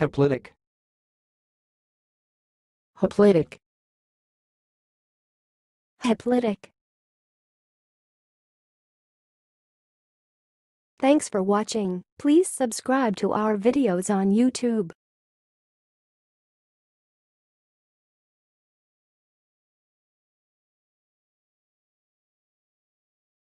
Hoplitic. Hoplitic. Hoplitic. Thanks for watching. Please subscribe to our videos on YouTube.